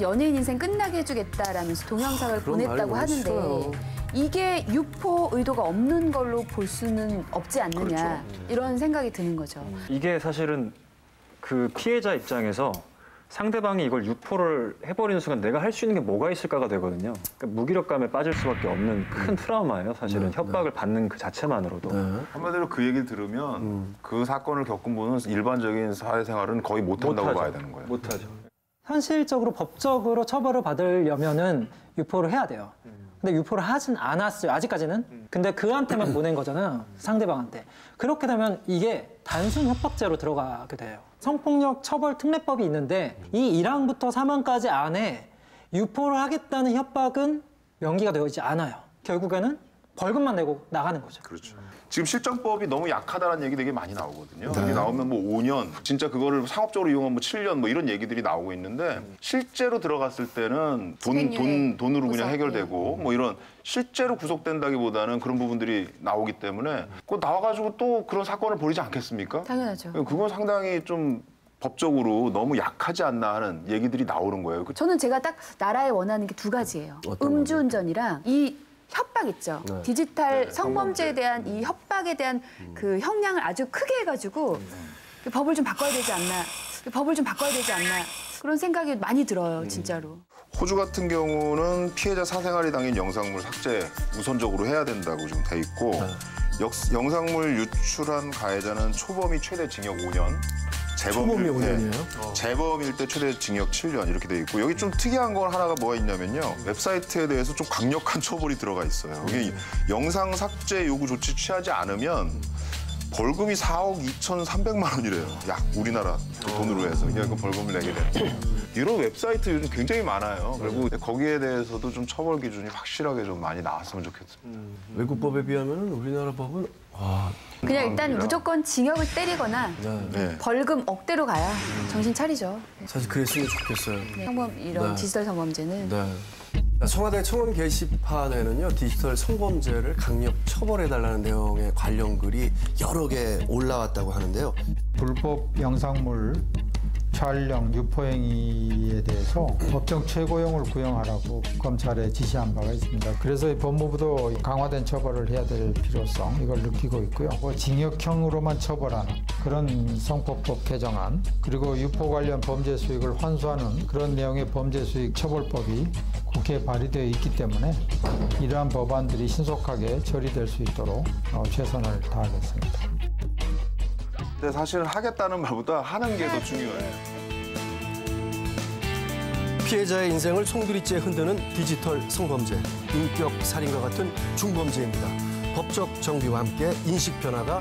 나는 연예인 인생 끝나게 해주겠다라면서 동영상을 보냈다고 하는데. 이게 유포 의도가 없는 걸로 볼 수는 없지 않느냐 그렇죠. 이런 생각이 드는 거죠. 이게 사실은 그 피해자 입장에서 상대방이 이걸 유포를 해버리는 순간 내가 할 수 있는 게 뭐가 있을까가 되거든요. 그러니까 무기력감에 빠질 수밖에 없는 큰 트라우마예요. 사실은 협박을 받는 그 자체만으로도. 네. 한마디로 그 얘기를 들으면 그 사건을 겪은 분은 일반적인 사회생활은 거의 못한다고 못하죠. 봐야 되는 거예요. 못하죠. 현실적으로 법적으로 처벌을 받으려면은 유포를 해야 돼요. 근데 유포를 하진 않았어요. 아직까지는. 근데 그한테만 보낸 거잖아요. 상대방한테. 그렇게 되면 이게 단순 협박죄로 들어가게 돼요. 성폭력 처벌 특례법이 있는데 이 1항부터 3항까지 안에 유포를 하겠다는 협박은 명기가 되어 있지 않아요. 결국에는 벌금만 내고 나가는 거죠. 그렇죠. 지금 실정법이 너무 약하다는 얘기 되게 많이 나오거든요. 네. 여기 나오면 뭐 5년, 진짜 그거를 상업적으로 이용하면 뭐 7년 뭐 이런 얘기들이 나오고 있는데 실제로 들어갔을 때는 돈, 돈, 돈으로 그냥 해결되고 뭐 이런 실제로 구속된다기보다는 그런 부분들이 나오기 때문에 그거 나와가지고 또 그런 사건을 벌이지 않겠습니까? 당연하죠. 그건 상당히 좀 법적으로 너무 약하지 않나 하는 얘기들이 나오는 거예요. 그 저는 제가 딱 나라에 원하는 게 두 가지예요. 음주운전이랑 이 협박 있죠. 네. 디지털 네, 성범죄에 성범죄. 대한 이 협박에 대한 그 형량을 아주 크게 해가지고 그 법을 좀 바꿔야 되지 않나. 그 법을 좀 바꿔야 되지 않나. 그런 생각이 많이 들어요, 진짜로. 호주 같은 경우는 피해자 사생활이 담긴 영상물 삭제 우선적으로 해야 된다고 좀돼 있고 역- 영상물 유출한 가해자는 초범이 최대 징역 5년, 초범이 재범일 때- 5년이에요? 재범일 때 최대 징역 7년 이렇게 돼 있고 여기 좀 특이한 건 하나가 뭐가 있냐면요 웹사이트에 대해서 좀 강력한 처벌이 들어가 있어요. 이게 영상 삭제 요구 조치 취하지 않으면 벌금이 4억 2,300만 원이래요. 약 우리나라 돈으로 해서 그냥 그 벌금을 내게 거예요. 이런 웹사이트 요즘 굉장히 많아요. 그리고 거기에 대해서도 좀 처벌 기준이 확실하게 좀 많이 나왔으면 좋겠습니다. 외국 법에 비하면 우리나라 법은 와, 그냥 일단. 무조건 징역을 때리거나 네. 네. 벌금 억대로 가야 정신 차리죠. 사실 그랬으면 좋겠어요. 성범 이런 네. 디지털 성범죄는 네. 청와대 청원 게시판에는요 디지털 성범죄를 강력 처벌해달라는 내용의 관련 글이 여러 개 올라왔다고 하는데요. 불법 영상물 촬영 유포행위에 대해서 법정 최고형을 구형하라고 검찰에 지시한 바가 있습니다. 그래서 이 법무부도 강화된 처벌을 해야 될 필요성 이걸 느끼고 있고요. 뭐 징역형으로만 처벌하는 그런 성폭법 개정안 그리고 유포 관련 범죄 수익을 환수하는 그런 내용의 범죄 수익 처벌법이 국회에 발의되어 있기 때문에 이러한 법안들이 신속하게 처리될 수 있도록 어, 최선을 다하겠습니다. 근데 사실은 하겠다는 말보다 하는 게 더 중요해요. 피해자의 인생을 송두리째 흔드는 디지털 성범죄, 인격 살인과 같은 중범죄입니다. 법적 정비와 함께 인식 변화가